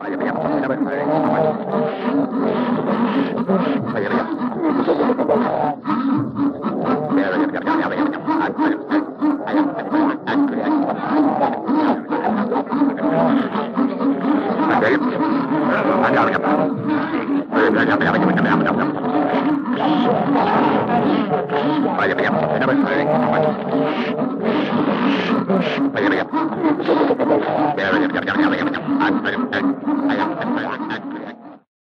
Vaya, vaya, vaya, vaya, vaya, vaya, vaya. Thank you. Thank you.